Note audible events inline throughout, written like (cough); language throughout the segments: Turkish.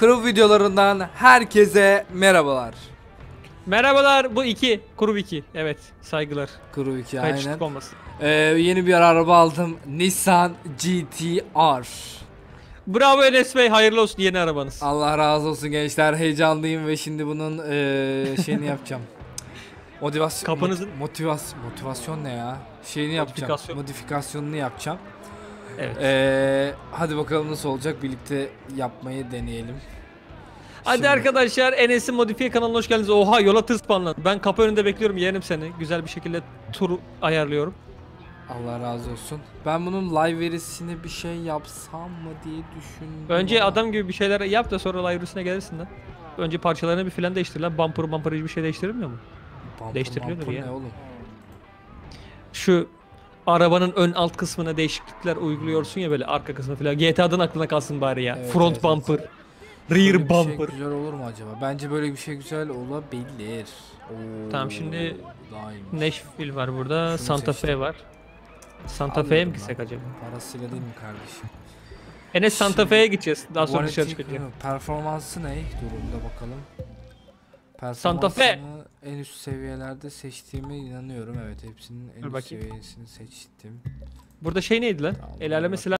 Crew videolarından herkese merhabalar. Merhabalar bu iki. Kuru iki. Evet saygılar. 2 Kayıtçılık aynen. olmasın. Ee, yeni bir araba aldım. Nissan GT-R. Bravo Enes Bey hayırlı olsun yeni arabanız. Allah razı olsun gençler. Heyecanlıyım ve şimdi bunun eee, şeyini yapacağım. (laughs) Motivasyon Kapınızın- mot- motivasyon motivasyon ne ya? Şeyini yapacağım. Modifikasyon. Modifikasyonunu yapacağım. Evet. Eee, hadi bakalım nasıl olacak. Birlikte yapmayı deneyelim. Hadi Şimdi- arkadaşlar Enes'in modifiye kanalına hoş geldiniz. Oha yola tır. Ben kapı önünde bekliyorum yeğenim seni. Güzel bir şekilde tur ayarlıyorum. Allah razı olsun. Ben bunun live verisini bir şey yapsam mı diye düşündüm. Önce ama- adam gibi bir şeyler yap da sonra live'rüsüne gelirsin lan. Önce parçalarını bir filan değiştir lan. Bumper bumper bir şey değiştirilmiyor mu? Bumper, değiştiriliyordur bumper ya. Ne oğlum? Şu arabanın ön alt kısmına değişiklikler uyguluyorsun ya böyle arka kısmı filan. GTA'dan aklına kalsın bari ya. Evet, Front evet, bumper, Böyle rear şey bumper. güzel olur mu acaba? Bence böyle bir şey güzel olabilir. Oo, Tamam, şimdi. Nashville var burada. Şunu Santa seçtim. Fe var. Santa Fe'ye mi gitsek acaba? Parasıyla değil mi kardeşim? (laughs) Enes Santa Fe'ye gideceğiz. Daha sonra dışarı çıkacağız. Performansı ne? Durumda bakalım. Santa Fe. En üst seviyelerde seçtiğime inanıyorum. Evet hepsinin en Dur üst bakayım. seviyesini seçtim. Burada şey neydi lan? Tamam, El aleme silah.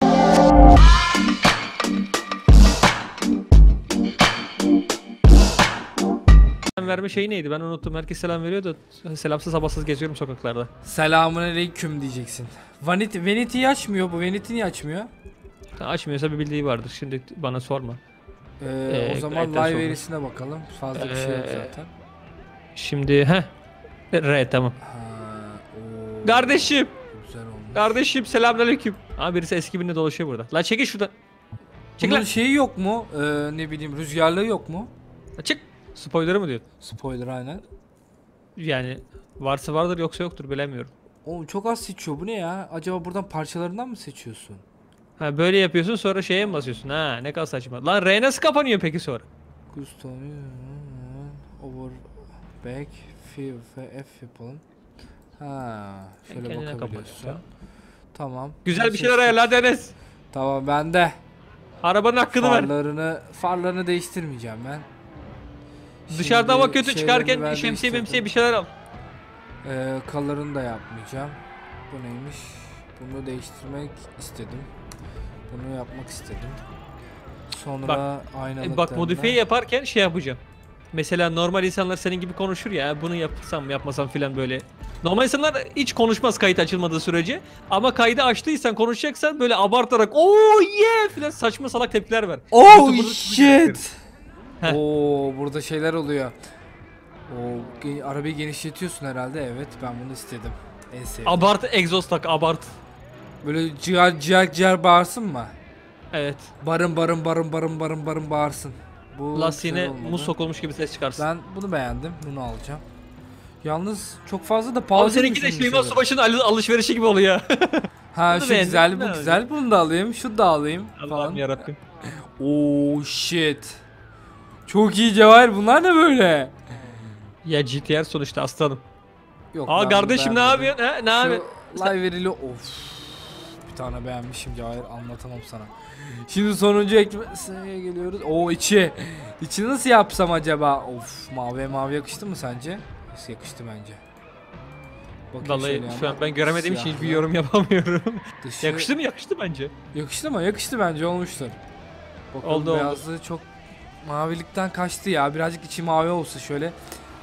Selam verme şeyi neydi? Ben unuttum. Herkes selam veriyor da selamsız sabahsız geziyorum sokaklarda. Selamun aleyküm diyeceksin. Vanity, Vanity'yi açmıyor bu. Vanity niye açmıyor? Ha, Açmıyorsa bir bildiği vardır. Şimdi bana sorma. Ee, Ee, o zaman live sonra. verisine bakalım. Fazla bir şey yok Ee, zaten. Şimdi he. R tamam. Ha, Kardeşim, Güzel olmuş. kardeşim selamünaleyküm. Abi birisi eski birine dolaşıyor burada. La çekil şuradan. Çekil Bunun lan. şeyi yok mu? Ee, ne bileyim rüzgarlığı yok mu? La Çık. Spoiler'ı mı diyor? Spoiler aynen. Yani varsa vardır yoksa yoktur bilemiyorum. Oğlum çok az seçiyor. Bu ne ya? Acaba buradan parçalarından mı seçiyorsun? Ha böyle yapıyorsun sonra şeye mi basıyorsun? Ha ne kadar saçma. Lan R nasıl kapanıyor peki sonra? Custom over back F F yapalım. Ha, şöyle Kendine bakabiliyorsun. Tamam. Güzel bir şeyler ayarla Enes. Tamam ben de Arabanın hakkını ver. farlarını farlarını değiştirmeyeceğim ben. Dışarıda hava kötü çıkarken şemsiye memsiye bir şeyler al. Ee, color'ını da yapmayacağım. Bu neymiş? Bunu değiştirmek istedim. Bunu yapmak istedim. Sonra Bak, aynalıklarına... E, Bak modifiye yaparken şey yapacağım. Mesela normal insanlar senin gibi konuşur ya bunu yapsam yapmasam filan böyle. Normal insanlar hiç konuşmaz kayıt açılmadığı sürece. Ama kaydı açtıysan konuşacaksan böyle abartarak oh yeah filan saçma salak tepkiler ver. Oh YouTuber'da shit! Heh. Oo burada şeyler oluyor. O ge- arabayı genişletiyorsun herhalde. Evet ben bunu istedim. En sevdiğim. Abart egzoz tak abart. Böyle ciğer ciğer ciğer bağırsın mı? Evet. Barın barın barın barın barın barın bağırsın. Bu Lastiğine olmadı. muz sokulmuş gibi ses çıkarsın. Ben bunu beğendim. Bunu alacağım. Yalnız çok fazla da pahalı Abi seninki de Şeyma. Subaşı'nın al- alışverişi gibi oluyor. (laughs) Ha Bunu şu beğendim, güzel bu güzel. Bunu da alayım. Şu da alayım Allah'ım falan. yarabbim. (laughs) Oh shit. Çok iyi Cevahir. Bunlar ne böyle? Ya GTR sonuçta aslanım. Yok. Aa kardeşim ne yapıyorsun? He? Ne yapıyorsun? live verili of. Bir tane beğenmişim Cevahir anlatamam sana. Şimdi sonuncu ekmeğe geliyoruz. Oo içi. İçi nasıl yapsam acaba? Of mavi mavi yakıştı mı sence? Nasıl yakıştı bence? Bakayım Vallahi şu an ben göremediğim için hiçbir yorum yapamıyorum. (laughs) Dışı- Yakıştı mı? Yakıştı bence. Yakıştı mı? Yakıştı bence olmuştur. Bakalım Oldu, oldu. beyazlığı çok mavilikten kaçtı ya. Birazcık içi mavi olsa şöyle.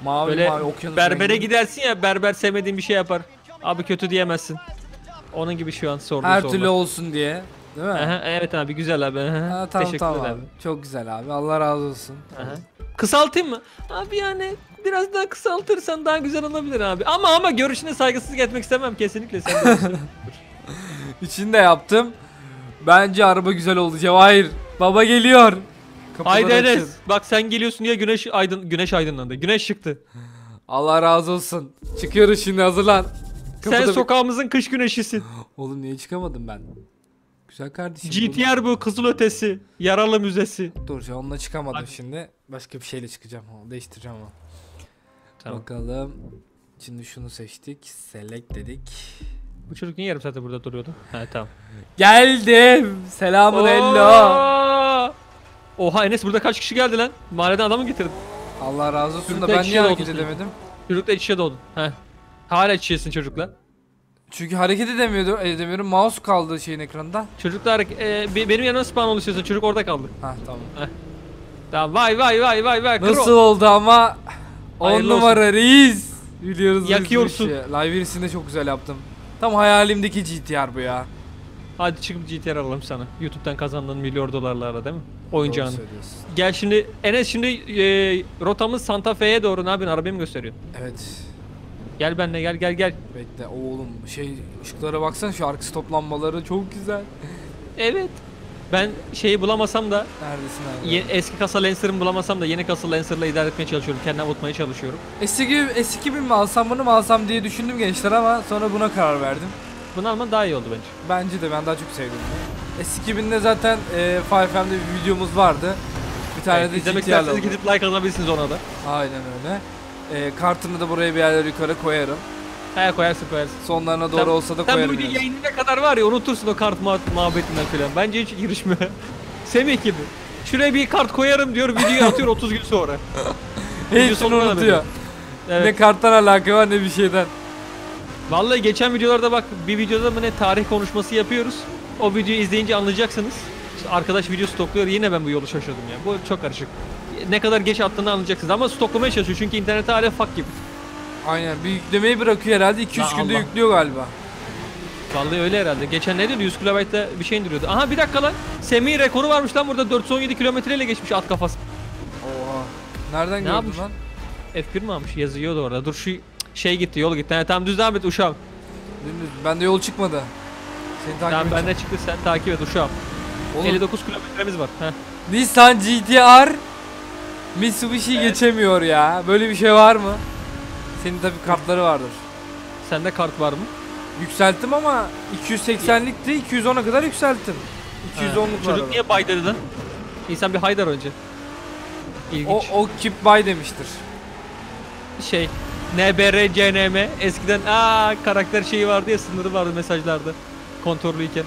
Mavi Böyle mavi okyanus Berbere rengi. gidersin ya berber sevmediğin bir şey yapar. Abi kötü diyemezsin. Onun gibi şu an sorduğu Her türlü olsun diye. Değil mi? Aha, evet abi güzel abi. aha. Ha, tamam Teşekkür tamam ederim. abi. Çok güzel abi. Allah razı olsun. Aha. Kısaltayım mı? Abi yani biraz daha kısaltırsan daha güzel olabilir abi. Ama ama görüşüne saygısızlık etmek istemem kesinlikle sen de olsun. (laughs) İçini de yaptım. Bence araba güzel oldu. Cevahir. Baba geliyor. Kapıları Haydi açın. Enes. Bak sen geliyorsun diye güneş aydın güneş aydınlandı. Güneş çıktı. Allah razı olsun. Çıkıyoruz şimdi hazırlan. sen Kapıda bir- sokağımızın kış güneşisin. (gasps) Oğlum niye çıkamadım ben? Güzel kardeşim. GTR bu kızıl ötesi. Yaralı müzesi. Dur ya onunla çıkamadım Hadi. şimdi. Başka bir şeyle çıkacağım. Onu değiştireceğim ama. Tamam. Bakalım. Şimdi şunu seçtik. Select dedik. Bu çocuk niye yarım saattir burada duruyordu? Ha tamam. Geldim. Selamun hello. Oo! Oha Enes burada kaç kişi geldi lan? Mahalleden adamı getirdin. Allah razı olsun da ben niye hareket edemedim? Çocukla iç içe doğdun. Heh. Hala iç içesin çocukla. Çünkü hareket edemiyordu, edemiyorum. Mouse kaldı şeyin ekranında. Çocuklar e, be- benim yanıma spawn oluyorsun. Çocuk orada kaldı. Ha tamam. Tamam vay vay vay vay vay. kro. Nasıl oldu ama 10 Hayırlı numara reis. Biliyoruz biz bu Yakıyorsun. işi. Live birisini de çok güzel yaptım. Tam hayalimdeki GTR bu ya. Hadi çıkıp GTR alalım sana. YouTube'dan kazandığın milyon dolarlarla değil mi? Oyuncağını. Doğru söylüyorsun. Gel şimdi Enes şimdi e, rotamız Santa Fe'ye doğru ne yapıyorsun? Arabayı mı gösteriyorsun? Evet. Gel benimle gel gel gel. Bekle oğlum şey ışıklara baksana şu arka stop lambaları çok güzel. Evet. Ben şeyi bulamasam da Neredesin abi? ye- eski kasa Lancer'ımı bulamasam da yeni kasa Lancer'la idare etmeye çalışıyorum. Kendimi avutmaya çalışıyorum. Eski gibi eski gibi mi alsam bunu mu alsam diye düşündüm gençler ama sonra buna karar verdim. Bunu alman daha iyi oldu bence. Bence de ben daha çok sevdim. S2000'de zaten e, 5M'de bir videomuz vardı. Bir tane Evet, de izlemek GTR'lı isterseniz oldu. gidip like atabilirsiniz ona da. Aynen öyle. E, kartını da buraya bir yerlere yukarı koyarım. He koyarsın koyarsın. Sonlarına doğru Sen- olsa da Sen koyarım. bu video yani. yayınına kadar var ya unutursun o kart muha- muhabbetinden falan. Bence hiç girişme. (laughs) Semih gibi. Şuraya bir kart koyarım diyor videoyu atıyor (laughs) 30 gün sonra. (laughs) Sonuna da unutuyor. Evet. Ne karttan alaka var ne bir şeyden. Vallahi geçen videolarda bak bir videoda mı ne tarih konuşması yapıyoruz. O videoyu izleyince anlayacaksınız. İşte arkadaş video stokluyor yine ben bu yolu şaşırdım ya. Bu çok karışık. Ne kadar geç attığını anlayacaksınız ama stoklamaya çalışıyor çünkü internette hala fuck gibi. Aynen bir yüklemeyi bırakıyor herhalde 2-3 Ya günde Allah. yüklüyor galiba. Vallahi öyle herhalde. Geçen ne diyordu 100 kilobaytta bir şey indiriyordu. Aha bir dakika lan. Semih rekoru varmış lan burada 417 kilometreyle geçmiş at kafası. Oha. Nereden Ne gördün lan? F1 mi almış? Yazıyordu orada. Dur şu şey gitti yol gitti. Ha, tamam düz devam et uşağım. Dümdüz. Bende yol çıkmadı. Seni takip Tamam benden çıktı sen takip et uşağım. Oğlum, 59 kilometremiz var. Heh. Nissan GT-R Mitsubishi geçemiyor ya. Böyle bir şey var mı? Senin tabi kartları vardır. Sende kart var mı? Yükselttim ama 280'likti 210'a kadar yükselttim. 210'luk var. Çocuk niye bay dedi lan? İnsan bir haydar önce. İlginç. O, o keep buy demiştir. Şey NBR, CNM eskiden aa karakter şeyi vardı ya sınırı vardı mesajlarda. Kontrollüyken.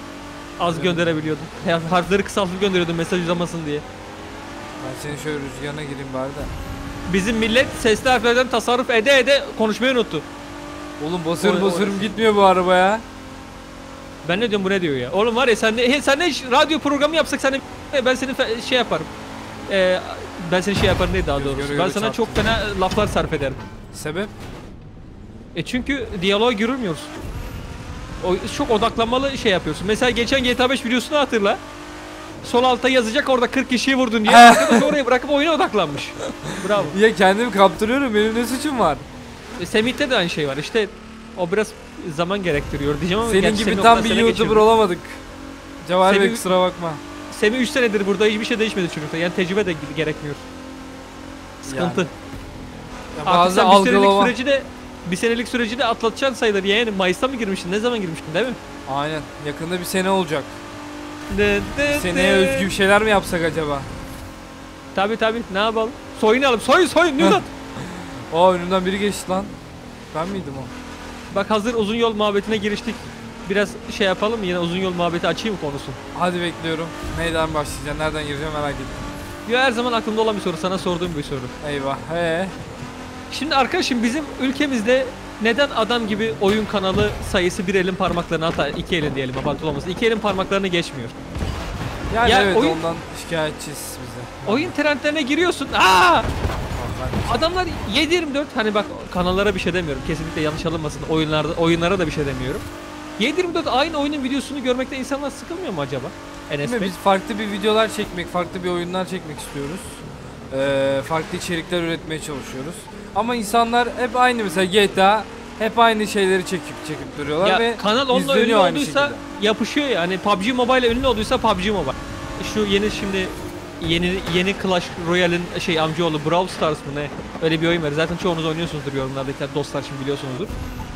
Az Evet. gönderebiliyordun. Ya, harfleri kısaltıp gönderiyordun mesaj uzamasın diye. Ben senin şöyle rüzgarına gireyim bari de. Bizim millet sesli harflerden tasarruf ede ede konuşmayı unuttu. Oğlum basıyorum O- o- basıyorum gitmiyor bu araba ya. Ben ne diyorum bu ne diyor ya? Oğlum var ya sen de, he, sen hiç radyo programı yapsak sen ben seni fe- şey yaparım. Ee, ben seni şey yaparım değil daha Göz doğrusu. göre Ben göre sana çok fena laflar sarf ederim. Sebep? E çünkü diyaloğa girmiyorsun. O çok odaklanmalı şey yapıyorsun. Mesela geçen GTA 5 videosunu hatırla. Sol alta yazacak orada 40 kişiyi vurdun diye. (laughs) Arkadaş orayı bırakıp oyuna odaklanmış. Bravo. Ya kendimi kaptırıyorum benim ne suçum var? E, Semih'te de aynı şey var. İşte o biraz zaman gerektiriyor diyeceğim ama Senin gerçi gibi Semih tam ondan bir sene YouTuber geçirdi. olamadık. Cevahir Bey Semih- kusura bakma. Semih 3 senedir burada hiçbir şey değişmedi çocukta. Yani tecrübe de gerekmiyor. Sıkıntı. Ya Artık bazı sen bir senelik algılama. süreci de bir senelik süreci de atlatacaksın sayılır. Yani Mayıs'ta mı girmiştin? Ne zaman girmiştin değil mi? Aynen. Yakında bir sene olacak. Seneye de. özgü bir şeyler mi yapsak acaba? Tabi tabi ne yapalım? Soyunalım. Soyun soyun Newton. (laughs) Aa önümden biri geçti lan. Ben miydim o? Bak hazır uzun yol muhabbetine giriştik. Biraz şey yapalım mı? Yine uzun yol muhabbeti açayım konusu? Hadi bekliyorum. Neyden başlayacağım? Nereden gireceğim merak ettim. Ya her zaman aklımda olan bir soru. Sana sorduğum bir soru. Eyvah. Ee. Şimdi arkadaşım bizim ülkemizde neden adam gibi oyun kanalı sayısı bir elin parmaklarını hatta iki elin diyelim abartılı olmasın. iki elin parmaklarını geçmiyor. Yani Ya evet oyun- ondan şikayetçiyiz bize. Oyun trendlerine giriyorsun. Aa! Adamlar 7/24 hani bak kanallara bir şey demiyorum. Kesinlikle yanlış alınmasın. Oyunlarda oyunlara da bir şey demiyorum. 7/24 aynı oyunun videosunu görmekte insanlar sıkılmıyor mu acaba? Enes. Biz farklı bir videolar çekmek, farklı bir oyunlar çekmek istiyoruz. Ee, farklı içerikler üretmeye çalışıyoruz. Ama insanlar hep aynı mesela GTA hep aynı şeyleri çekip çekip duruyorlar Ya ve kanal onunla ünlü aynı olduysa şekilde. yapışıyor ya. Hani PUBG Mobile ünlü olduysa PUBG Mobile. Şu yeni şimdi yeni yeni Clash Royale'in şey amcaoğlu Brawl Stars mı ne? Öyle bir oyun var. Zaten çoğunuz oynuyorsunuzdur yorumlardaki dostlar şimdi biliyorsunuzdur.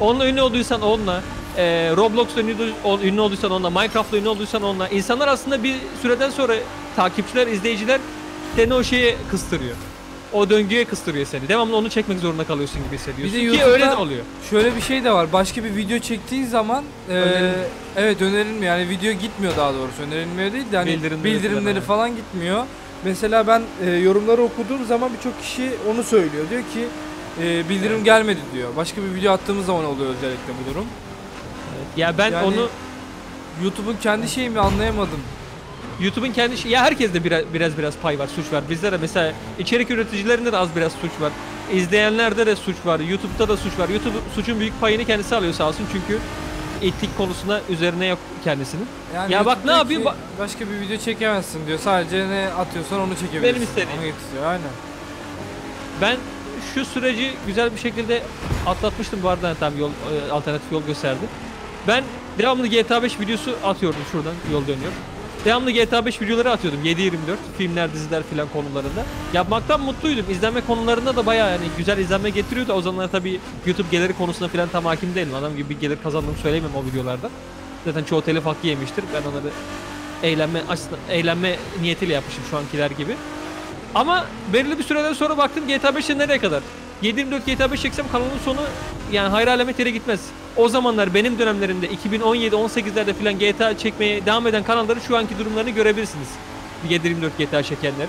Onunla ünlü olduysan onunla, e, Roblox'ta ünlü, ünlü olduysan onunla, Minecraft'ta ünlü olduysan onunla. İnsanlar aslında bir süreden sonra takipçiler, izleyiciler seni o şeye kıstırıyor. O döngüye kıstırıyor seni. Devamlı onu çekmek zorunda kalıyorsun gibi hissediyorsun. Bir de Ki YouTube'da- öyle de oluyor. Şöyle bir şey de var. Başka bir video çektiğin zaman e, Önerilmiyor. evet önerilmiyor. Yani video gitmiyor daha doğrusu. Önerilmiyor değil de hani Bildirimleri bildirimleri, falan, falan gitmiyor. mesela ben e, yorumları okuduğum zaman birçok kişi onu söylüyor. Diyor ki e, bildirim gelmedi diyor. Başka bir video attığımız zaman oluyor özellikle bu durum. Ya ben Yani- onu YouTube'un kendi şeyi mi anlayamadım. YouTube'un kendi şey- ya herkeste biraz biraz biraz pay var, suç var. Bizde de mesela içerik üreticilerinde de az biraz suç var. İzleyenlerde de suç var. YouTube'da da suç var. YouTube suçun büyük payını kendisi alıyor sağ olsun çünkü etik konusunda üzerine yok kendisinin. Yani Ya bak ne yapayım, ba- Başka bir video çekemezsin diyor. Sadece ne atıyorsan onu çekebilirsin. Benim istediğim. Onu getiriyor aynen. Ben şu süreci güzel bir şekilde atlatmıştım bu arada tam yol e, alternatif yol gösterdi. Ben devamlı GTA 5 videosu atıyordum şuradan yol dönüyor. Devamlı GTA 5 videoları atıyordum 7-24 filmler diziler filan konularında. Yapmaktan mutluydum. İzlenme konularında da bayağı yani güzel izlenme getiriyordu. O zamanlar tabii YouTube geliri konusunda filan tam hakim değilim. Adam gibi bir gelir kazandığımı söyleyemem o videolarda. Zaten çoğu telif hakkı yemiştir. Ben onları eğlenme aslında eğlenme niyetiyle yapmışım şu ankiler gibi. Ama belirli bir süreden sonra baktım GTA 5'te nereye kadar? 724 GTA 5 çeksem kanalın sonu yani hayır alamet yere gitmez. O zamanlar benim dönemlerimde 2017-18'lerde falan GTA çekmeye devam eden kanalların şu anki durumlarını görebilirsiniz. 724 GTA çekenler.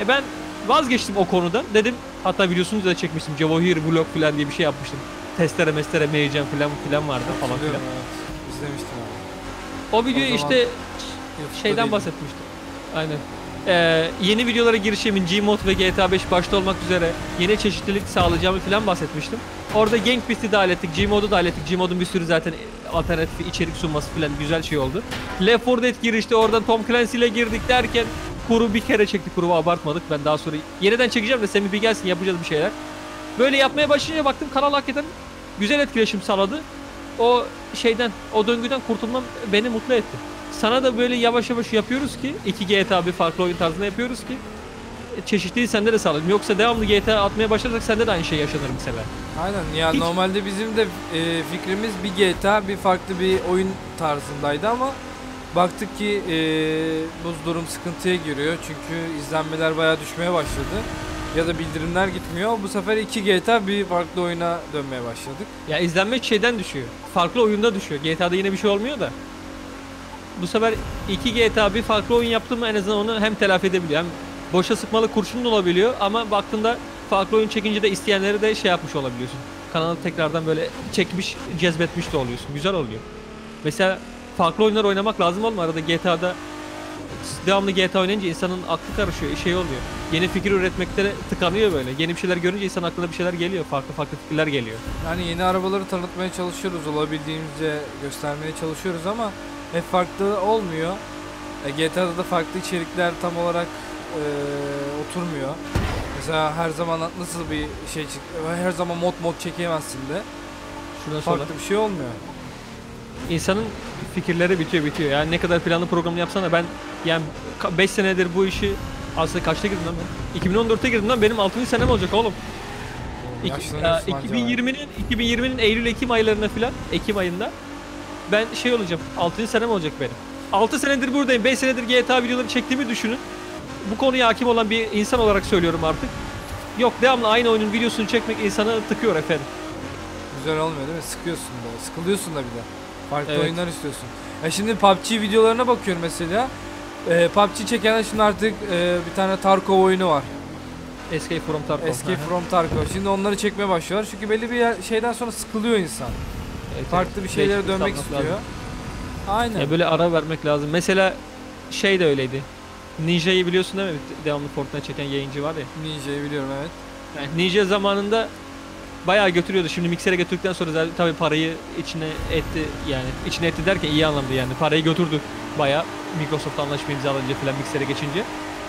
E ben vazgeçtim o konudan. Dedim hatta videosunu da çekmiştim. Cevahir vlog falan diye bir şey yapmıştım. Testere mestere meyeceğim falan filan vardı falan filan. Evet. İzlemiştim abi. O video O işte şeyden bahsetmiştim. Aynen. Ee, yeni videolara girişimin Gmod ve GTA 5 başta olmak üzere yeni çeşitlilik sağlayacağımı falan bahsetmiştim. Orada Gang Beast'i dahil ettik, Gmod'u dahil ettik. Gmod'un bir sürü zaten alternatif içerik sunması falan güzel şey oldu. Left 4 Dead girişte oradan Tom Clancy ile girdik derken kuru bir kere çektik kuru abartmadık. Ben daha sonra yeniden çekeceğim de Semih bir gelsin yapacağız bir şeyler. Böyle yapmaya başlayınca baktım kanal hakikaten güzel etkileşim sağladı. O şeyden, o döngüden kurtulmam beni mutlu etti. Sana da böyle yavaş yavaş yapıyoruz ki iki GTA bir farklı oyun tarzında yapıyoruz ki e, çeşitliliği sende de sağlayalım. Yoksa devamlı GTA atmaya başlarsak sende de aynı şey yaşanır mesela. Aynen ya Hiç- normalde bizim de e, fikrimiz bir GTA bir farklı bir oyun tarzındaydı ama baktık ki e, bu durum sıkıntıya giriyor çünkü izlenmeler bayağı düşmeye başladı ya da bildirimler gitmiyor. Bu sefer iki GTA bir farklı oyuna dönmeye başladık. Ya izlenme şeyden düşüyor. Farklı oyunda düşüyor. GTA'da yine bir şey olmuyor da. Bu sefer iki GTA bir farklı oyun yaptın mı en azından onu hem telafi edebiliyor hem boşa sıkmalı kurşun da olabiliyor ama baktığında farklı oyun çekince de isteyenleri de şey yapmış olabiliyorsun. Kanalı tekrardan böyle çekmiş, cezbetmiş de oluyorsun. Güzel oluyor. Mesela farklı oyunlar oynamak lazım olma arada GTA'da devamlı GTA oynayınca insanın aklı karışıyor, şey oluyor. Yeni fikir üretmekte tıkanıyor böyle. Yeni bir şeyler görünce insan aklına bir şeyler geliyor. Farklı farklı fikirler geliyor. Yani yeni arabaları tanıtmaya çalışıyoruz olabildiğince göstermeye çalışıyoruz ama hep farklı olmuyor. E, GTA'da da farklı içerikler tam olarak e, oturmuyor. Mesela her zaman nasıl bir şey çık her zaman mod mod çekemezsin de Şuradan sonra. farklı bir şey olmuyor. insanın fikirleri bitiyor bitiyor. Yani ne kadar planlı programını yapsana ben yani 5 senedir bu işi aslında kaçta girdim lan ben? 2014'te girdim lan benim 6. senem olacak oğlum. Anca 2020'nin 2020'nin Eylül Ekim aylarına filan Ekim ayında ben şey olacağım 6. senem olacak benim. 6 senedir buradayım 5 senedir GTA videoları çektiğimi düşünün. Bu konuya hakim olan bir insan olarak söylüyorum artık. Yok devamlı aynı oyunun videosunu çekmek insanı tıkıyor efendim. Güzel olmuyor değil mi? Sıkıyorsun da. Sıkılıyorsun da bir de. Farklı Evet. oyunlar istiyorsun. Ya şimdi PUBG videolarına bakıyorum mesela. E, PUBG çekenler şimdi artık e, bir tane Tarkov oyunu var. Escape from Tarkov. Escape from Tarkov. Şimdi onları çekmeye başlıyorlar. Çünkü belli bir yer- şeyden sonra sıkılıyor insan. Evet, Farklı bir şeylere Değişiklik dönmek istiyor. lazım. Aynen. Ya böyle ara vermek lazım. Mesela şey de öyleydi. Ninja'yı biliyorsun değil mi? Devamlı Fortnite çeken yayıncı var ya. Ninja'yı biliyorum evet. Yani Ninja zamanında bayağı götürüyordu. Şimdi miksere götürdükten sonra zaten tabii parayı içine etti yani içine etti derken iyi anlamda yani parayı götürdü bayağı Microsoft anlaşma imzalayınca falan miksere geçince.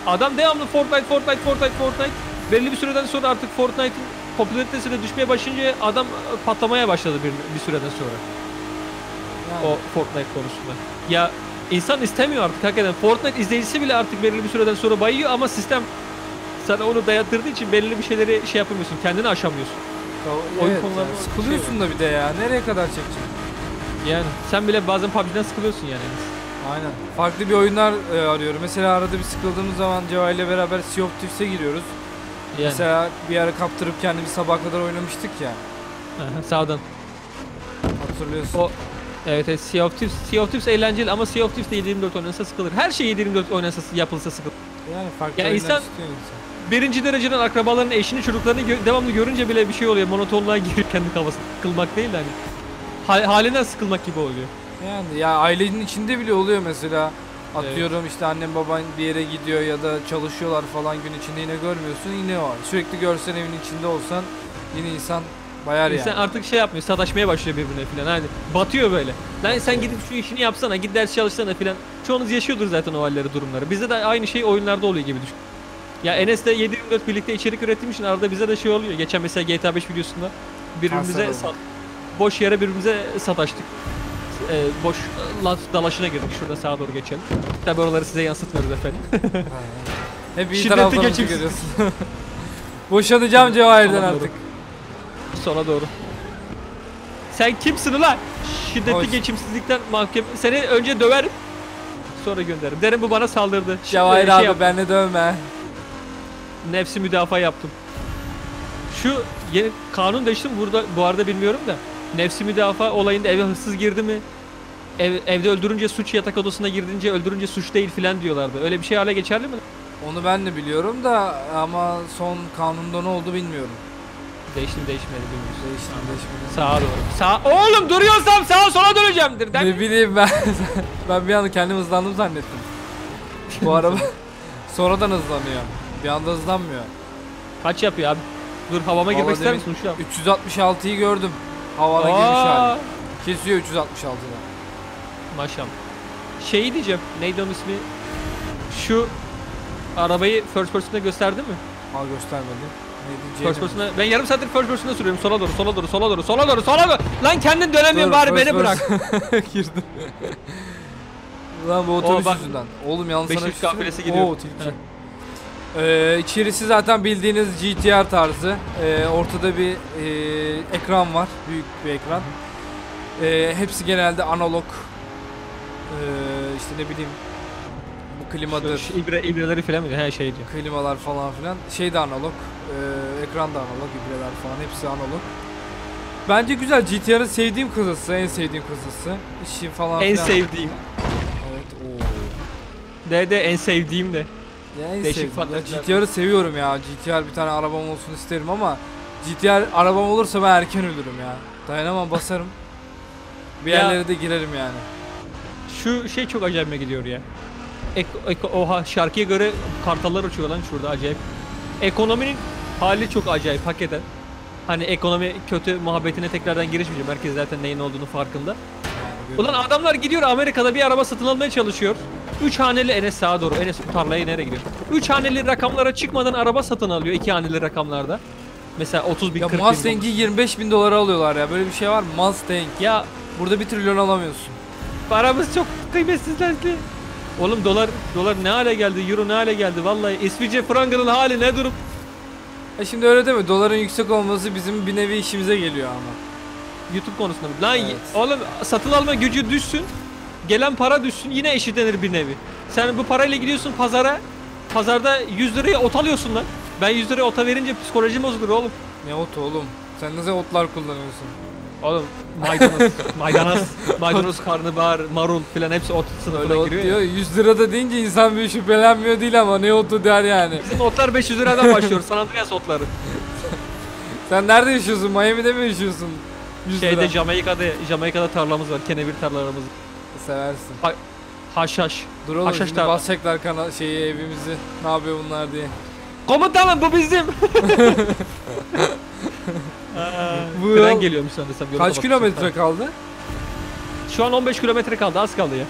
Adam devamlı Fortnite, Fortnite, Fortnite, Fortnite. Belli bir süreden sonra artık Fortnite'ın popülaritesi de düşmeye başlayınca adam patlamaya başladı bir, bir süreden sonra Yani. o Fortnite konusunda. Ya insan istemiyor artık hakikaten. Fortnite izleyicisi bile artık belirli bir süreden sonra bayıyor ama sistem sana onu dayattırdığı için belirli bir şeyleri şey yapamıyorsun. Kendini aşamıyorsun. O- oyun evet, konularında yani bir şey sıkılıyorsun da bir de ya. Nereye kadar çekeceksin? Yani sen bile bazen PUBG'den sıkılıyorsun yani. Aynen. Farklı bir oyunlar e, arıyorum. Mesela arada bir sıkıldığımız zaman Ceva ile beraber Sea of Thieves'e giriyoruz. Yani. Mesela bir ara kaptırıp kendimiz sabah kadar oynamıştık ya. Aha, sağdan. Hatırlıyorsun. O Evet, evet Sea of Thieves, Sea of Thieves eğlenceli ama Sea of Thieves de 724 oynansa sıkılır. Her şey 724 oynansa yapılsa sıkılır. Yani farklı Ya oyunlar insan-. Birinci dereceden akrabaların eşini çocuklarını gö- devamlı görünce bile bir şey oluyor. Monotonluğa (laughs) giriyor kendi kafasına. Sıkılmak değil de hani. Hal- halinden sıkılmak gibi oluyor. Yani ya ailenin içinde bile oluyor mesela. Atıyorum işte annem baban bir yere gidiyor ya da çalışıyorlar falan gün içinde yine görmüyorsun yine var. Sürekli görsen evin içinde olsan yine insan bayar İnsan yani. artık şey yapmıyor, sataşmaya başlıyor birbirine falan. Hadi batıyor böyle. Lan sen gidip şu işini yapsana, git ders çalışsana falan. Çoğunuz yaşıyordur zaten o halleri, durumları. Bizde de aynı şey oyunlarda oluyor gibi düşün. Ya Enes de 724 birlikte içerik ürettiğim için arada bize de şey oluyor. Geçen mesela GTA 5 videosunda birbirimize boş yere birbirimize sataştık. Ee, boş laf dalaşına girdik. Şurada sağa doğru geçelim. Tabi oraları size yansıtmıyoruz efendim. (laughs) Hep iyi Şiddetli taraflarımızı görüyorsun. (laughs) Boşanacağım Cevahir'den Sola doğru. artık. Sola doğru. Sen kimsin ulan? Şiddetli Hoş. geçimsizlikten mahkum. Seni önce döverim. Sonra gönderirim. Derim bu bana saldırdı. Şimdi Cevahir şey abi yap- benle dövme. Nefsi müdafaa yaptım. Şu yeni kanun değişti mi burada bu arada bilmiyorum da. Nefsi müdafaa olayında eve hırsız girdi mi? Ev, evde öldürünce suç yatak odasına girdince öldürünce suç değil filan diyorlardı. Öyle bir şey hala geçerli mi? Onu ben de biliyorum da ama son kanunda ne oldu bilmiyorum. Değişti değişmedi bilmiyoruz. Değişti değişmedi? Sağa doğru. Sağ. Oğlum duruyorsam sağa sola döneceğimdir. Ne bileyim ben. (laughs) ben bir anda kendim hızlandım zannettim. Bu araba (laughs) sonradan hızlanıyor. Bir anda hızlanmıyor. Kaç yapıyor abi? Dur havama Vallahi girmek ister misin uçağım? 366'yı gördüm. Havada girmiş Aa, hali. Kesiyor 366'da. Maşallah. Şeyi diyeceğim. Neydi onun ismi? Şu arabayı first person'da gösterdi mi? Al göstermedi. Ne First person'da ben yarım saattir first person'da sürüyorum. Sola doğru, sola doğru, sola doğru, sola doğru, sola doğru. Lan kendin dönemiyorsun bari beni bırak. (laughs) Girdim. (laughs) Ulan bu otobüs bak- yüzünden. Oğlum yalnız sana bir şey kafilesi gidiyor. Oo tilki. Ee, içerisi zaten bildiğiniz GTR tarzı. Ee, ortada bir e, ekran var. Büyük bir ekran. Ee, hepsi genelde analog. Ee, işte ne bileyim bu klimadır, Şu ibre, ibreleri falan mı? He şey diyor. klimalar falan filan. Şey de analog. Ee, ekran da analog, ibreler falan hepsi analog. Bence güzel. GTR'ın sevdiğim kızısı, en sevdiğim kızısı. İşi falan En filan. sevdiğim. Evet. Oo. De de en sevdiğim de. Ya en Değişik. Ya fanteziler. GTR'ı seviyorum ya. GTR bir tane arabam olsun isterim ama GTR arabam olursa ben erken ölürüm ya. Dayanamam basarım. Bir Ya- yerlere de girerim yani. Şu şey çok acayip gidiyor ya. Ek, ek- oha şarkıya göre kartallar uçuyor lan şurada acayip. Ekonominin hali çok acayip hakikaten. Hani ekonomi kötü muhabbetine tekrardan girişmeyeceğim. Herkes zaten neyin olduğunu farkında. yani Ulan adamlar gidiyor Amerika'da bir araba satın almaya çalışıyor. 3 haneli Enes sağa doğru. Enes bu tarlaya nereye gidiyor? 3 haneli rakamlara çıkmadan araba satın alıyor 2 haneli rakamlarda. Mesela 30 bin ya 40 bin. Mustang'i 25 bin dolara alıyorlar ya. Böyle bir şey var mı? Mustang. Ya Burada bir trilyon alamıyorsun. paramız çok kıymetsiz lan ki. Oğlum dolar dolar ne hale geldi? Euro ne hale geldi? Vallahi İsviçre frangının hali ne durum? E şimdi öyle deme. Doların yüksek olması bizim bir nevi işimize geliyor ama. YouTube konusunda. mı? Lan Evet. oğlum satın alma gücü düşsün. Gelen para düşsün yine eşitlenir bir nevi. Sen bu parayla gidiyorsun pazara. Pazarda 100 liraya ot alıyorsun lan. Ben 100 liraya ota verince psikolojim bozulur oğlum. Ne ot oğlum? Sen nasıl otlar kullanıyorsun? Oğlum maydanoz, (laughs) maydanoz, maydanoz, karnabahar, marul filan hepsi ot Öyle sınıfına ot giriyor diyor. ya. 100 lira da deyince insan bir şüphelenmiyor değil ama ne otu der yani. Bizim otlar 500 liradan başlıyor. San Andreas otları. (laughs) Sen nerede yaşıyorsun? Miami'de mi yaşıyorsun? 100 Şeyde lira. Jamaika'da, Jamaika'da tarlamız var. Kenevir tarlalarımız. Seversin. Haşhaş. Dur oğlum Haşhaş şimdi basacaklar kana şeyi evimizi. Ne yapıyor bunlar diye. Komutanım bu bizim. (laughs) Bu Tren geliyormuş sanırsam. Kaç kilometre kaldı? Şu an 15 kilometre kaldı az kaldı ya.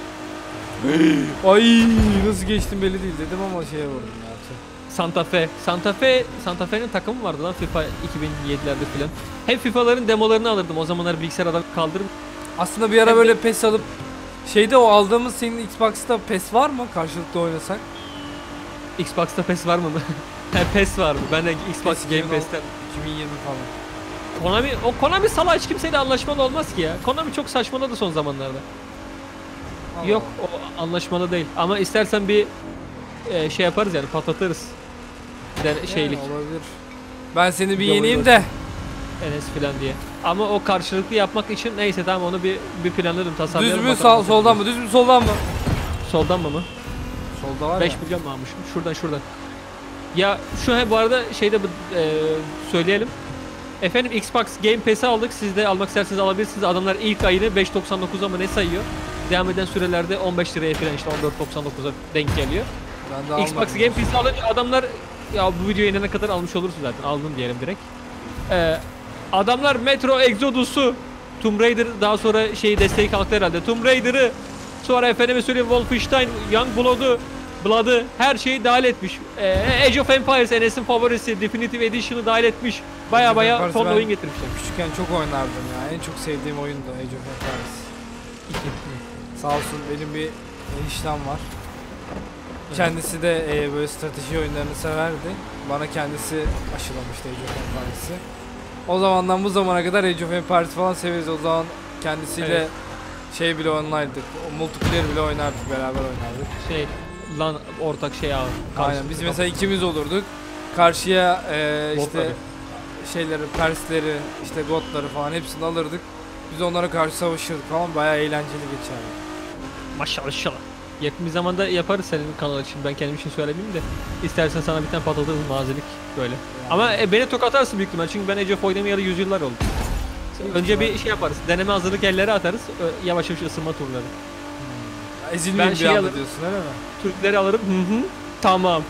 (gasps) Ay nasıl geçtim belli değil dedim ama şeye vurdum ya. tüh. Santa Fe. Santa Fe, Santa Fe'nin takımı vardı lan FIFA 2007'lerde filan. Hep FIFA'ların demolarını alırdım. O zamanlar bilgisayar adam kaldırım. Aslında bir ara böyle pes alıp şeyde o aldığımız senin Xbox'ta pes var mı karşılıklı oynasak? Xbox'ta PES var mı? (laughs) He PES var mı? Ben de Xbox PES Game 2016. Pass'ten. 2020 falan. Konami, o Konami sala hiç kimseyle anlaşmalı olmaz ki ya. Konami çok saçmaladı son zamanlarda. Allah Yok o anlaşmalı değil. Ama istersen bir e, şey yaparız yani patlatırız. Den şeylik. Yani olabilir. Ben seni bir yeneyim de. Enes filan diye. Ama o karşılıklı yapmak için neyse tamam onu bir bir planlarım Düz tasarlayalım. mü sağ, soldan mı? Düz mü soldan mı? Soldan mı mı? Solda var 5 ya. milyon mu almışım? Şuradan şuradan. Ya şu he bu arada şeyde bu- e, söyleyelim. Efendim Xbox Game Pass'i aldık. Siz de almak isterseniz alabilirsiniz. Adamlar ilk ayını 5.99'a mı ne sayıyor? Devam eden sürelerde 15 liraya falan işte 14.99'a denk geliyor. Ben de Xbox. Game Pass'i alınca adamlar ya bu videoya inene kadar almış olursun zaten. Aldın diyelim direkt. Ee, adamlar Metro Exodus'u Tomb Raider daha sonra şeyi desteği kalktı herhalde. Tomb Raider'ı sonra efendime söyleyeyim Wolfenstein, Youngblood'u Blood'ı her şeyi dahil etmiş. Ee, Age of Empires Enes'in favorisi Definitive Edition'ı dahil etmiş. Baya baya ben- oyun getirmişler. Küçükken çok oynardım ya. En çok sevdiğim oyundu Age of Empires. Sağ olsun benim bir eniştem var. Kendisi de e, böyle strateji oyunlarını severdi. Bana kendisi aşılamıştı Age of Empires'ı. O zamandan bu zamana kadar Age of Empires falan severiz. O zaman kendisiyle Evet. şey bile oynardık. O multiplayer bile oynardık. Beraber oynardık. Şey lan ortak şey abi. Aynen biz mesela ikimiz olurduk. Karşıya e, işte Botları. şeyleri, Persleri, işte Gotları falan hepsini alırdık. Biz onlara karşı savaşırdık falan bayağı eğlenceli geçerdi. Maşallah. Yakın bir zamanda yaparız senin kanal için. Ben kendim için söylemeyeyim de. İstersen sana bir tane patlatırız mazelik böyle. Ama e, beni tok atarsın büyük ihtimal. Çünkü ben Age of oynamayalı yüzyıllar oldu. Önce bir şey yaparız. Deneme hazırlık yerlere atarız. Ö- Yavaş yavaş ısınma turları. Ezilmeyeyim Ben bir şey alırım. diyorsun öyle mi? Türkleri alırım. Hı hı. Tamam.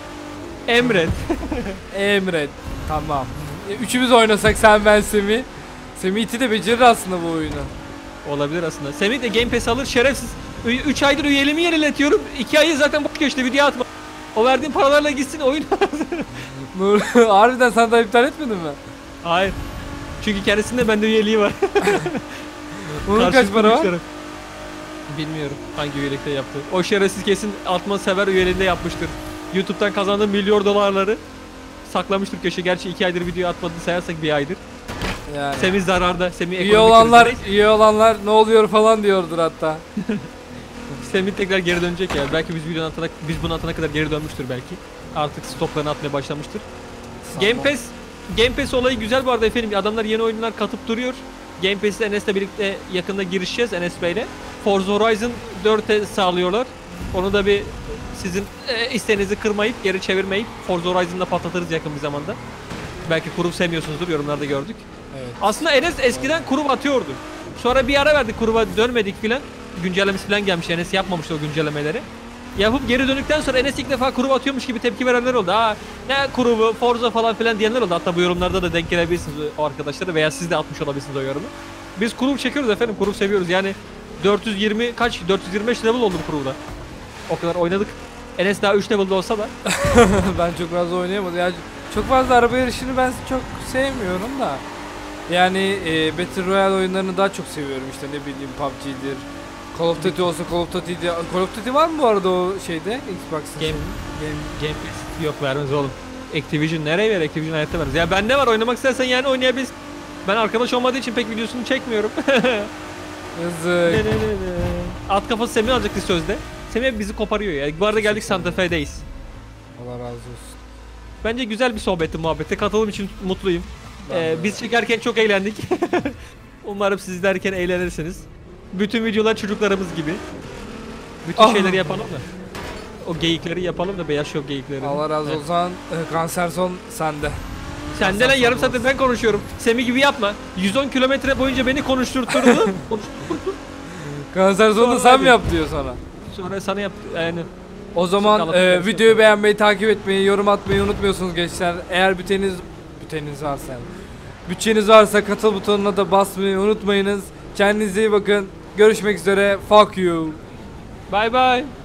Emret. (laughs) Emret. Tamam. E, Üçümüz oynasak sen ben Semih. Semih iti de becerir aslında bu oyunu. Olabilir aslında. Semih de Game Pass alır şerefsiz. 3 aydır üyeliğimi yeniletiyorum. 2 ayı zaten boş geçti video atma. O verdiğin paralarla gitsin oyun. (laughs) (laughs) Harbiden sen daha iptal etmedin mi? Hayır. Çünkü kendisinde bende üyeliği var. (laughs) Bunun kaç Karşılıklı para var? Bilmiyorum hangi üyelikte yaptı. O şerefsiz kesin Altman Sever üyeliğinde yapmıştır. YouTube'dan kazandığı milyon dolarları saklamıştır köşe. Gerçi iki aydır video atmadı sayarsak bir aydır. Yani. Semih zararda. Semih ekonomik olanlar, krizde. üye olanlar ne oluyor falan diyordur hatta. Semih tekrar geri dönecek ya. Belki biz videonun atana, biz bunu atana kadar geri dönmüştür belki. Artık stoklarını atmaya başlamıştır. Game. Pass Game Pass olayı güzel bu arada efendim. Adamlar yeni oyunlar katıp duruyor. Game Pass'le Enes'le birlikte yakında girişeceğiz Enes Bey'le. Forza Horizon 4'e sağlıyorlar. Onu da bir sizin e, isteğinizi kırmayıp geri çevirmeyip Forza Horizon'da patlatırız yakın bir zamanda. Belki kurum sevmiyorsunuzdur yorumlarda gördük. Evet. Aslında Enes eskiden kurum atıyordu. Sonra bir ara verdik kuruba dönmedik filan. Güncellemesi filan gelmiş Enes yapmamıştı o güncellemeleri. Yapıp geri döndükten sonra Enes ilk defa kurup atıyormuş gibi tepki verenler oldu. Ha ne kurubu, Forza falan filan diyenler oldu. Hatta bu yorumlarda da denk gelebilirsiniz o arkadaşlara veya siz de atmış olabilirsiniz o yorumu. Biz kurup çekiyoruz efendim, kurup seviyoruz. Yani 420 kaç 425 level oldum kurubda. O kadar oynadık. Enes daha 3 level'da olsa da (laughs) ben çok fazla oynayamadım. Ya çok fazla araba yarışını ben çok sevmiyorum da. Yani e, Battle Royale oyunlarını daha çok seviyorum işte ne bileyim PUBG'dir. Call of Duty olsa Call of Duty'di. Call of Duty var mı bu arada o şeyde Xbox'ın? Game- Game. Game Pass yok vermez oğlum. Activision nereye ver? Activision hayatta vermez. Ya ben ne var oynamak istersen yani oynayabilirsin. Ben arkadaş olmadığı için pek videosunu çekmiyorum. (laughs) Yazık. At kafası Semih alacaktı sözde. Semih bizi koparıyor ya. Bu arada geldik Santa Fe'deyiz. Allah razı olsun. Bence güzel bir sohbetti muhabbette. Katılım için mutluyum. Ben Ee, de. biz çekerken çok eğlendik. (laughs) Umarım siz izlerken eğlenirsiniz. Bütün videolar çocuklarımız gibi. Bütün Ah. şeyleri yapalım da. O geyikleri yapalım da beyaz şov geyikleri. Allah razı olsun. O zaman, e, kanser son sende. Senden lan yarım saattir ben konuşuyorum. Semih gibi yapma. 110 kilometre boyunca beni. Konuşturtturdu. Kanser sonu da sen mi yap diyor sana? Sonra sana yaptı. Yani O zaman Kalıp e, videoyu beğenmeyi, takip etmeyi, yorum atmayı unutmuyorsunuz gençler. Eğer büteniz büteniz varsa yani. Bütçeniz varsa katıl butonuna da basmayı unutmayınız. Kendinize iyi bakın. Görüşmek üzere. Fuck you. bye bye.